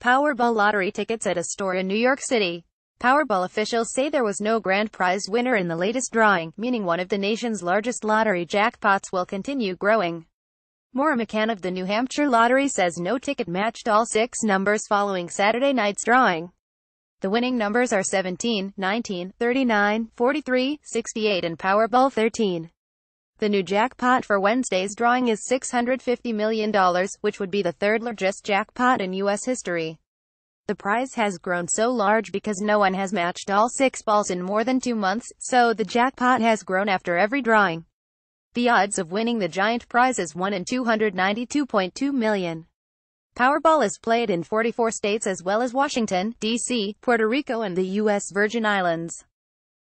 Powerball lottery tickets at a store in New York City. Powerball officials say there was no grand prize winner in the latest drawing, meaning one of the nation's largest lottery jackpots will continue growing. Maura McCann of the New Hampshire Lottery says no ticket matched all six numbers following Saturday night's drawing. The winning numbers are 17, 19, 39, 43, 68 and Powerball 13. The new jackpot for Wednesday's drawing is $650 million, which would be the third largest jackpot in U.S. history. The prize has grown so large because no one has matched all six balls in more than two months, so the jackpot has grown after every drawing. The odds of winning the giant prize is 1 in 292.2 million. Powerball is played in 44 states as well as Washington, D.C., Puerto Rico and the U.S. Virgin Islands.